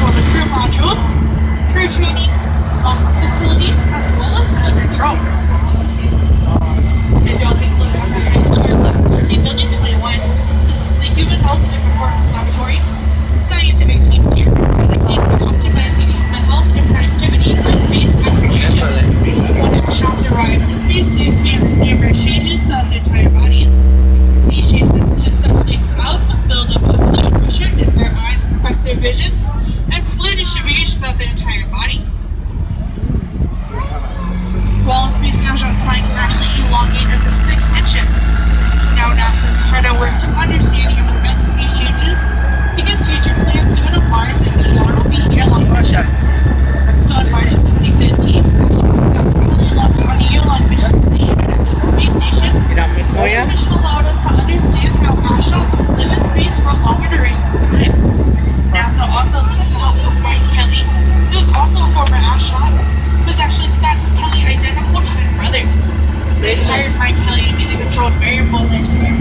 for the crew modules, crew training um, facilities, as well as mission control. the entire body. Well, increasing our actually elongate up to six shot was actually Scott's Kelly identical twin brother. They hired Mark Kelly to be the controlled variable next year.